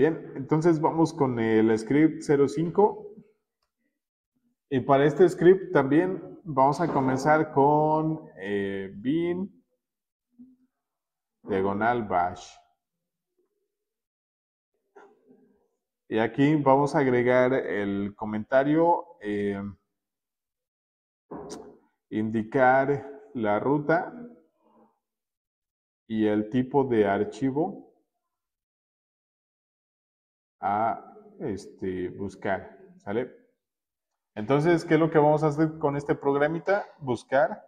Bien, entonces vamos con el script 05. Y para este script también vamos a comenzar con eh, bin diagonal bash. Y aquí vamos a agregar el comentario, eh, indicar la ruta y el tipo de archivo a este, buscar, ¿sale? Entonces, ¿qué es lo que vamos a hacer con este programita? Buscar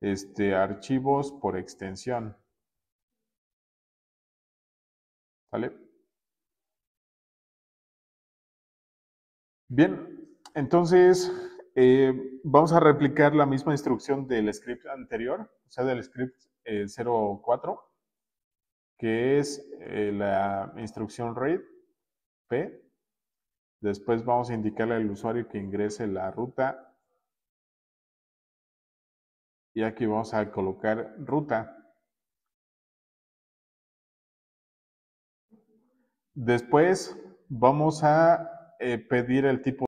este, archivos por extensión. ¿Sale? Bien, entonces eh, vamos a replicar la misma instrucción del script anterior, o sea, del script 04, eh, que es eh, la instrucción read p. Después vamos a indicarle al usuario que ingrese la ruta. Y aquí vamos a colocar ruta. Después vamos a eh, pedir el tipo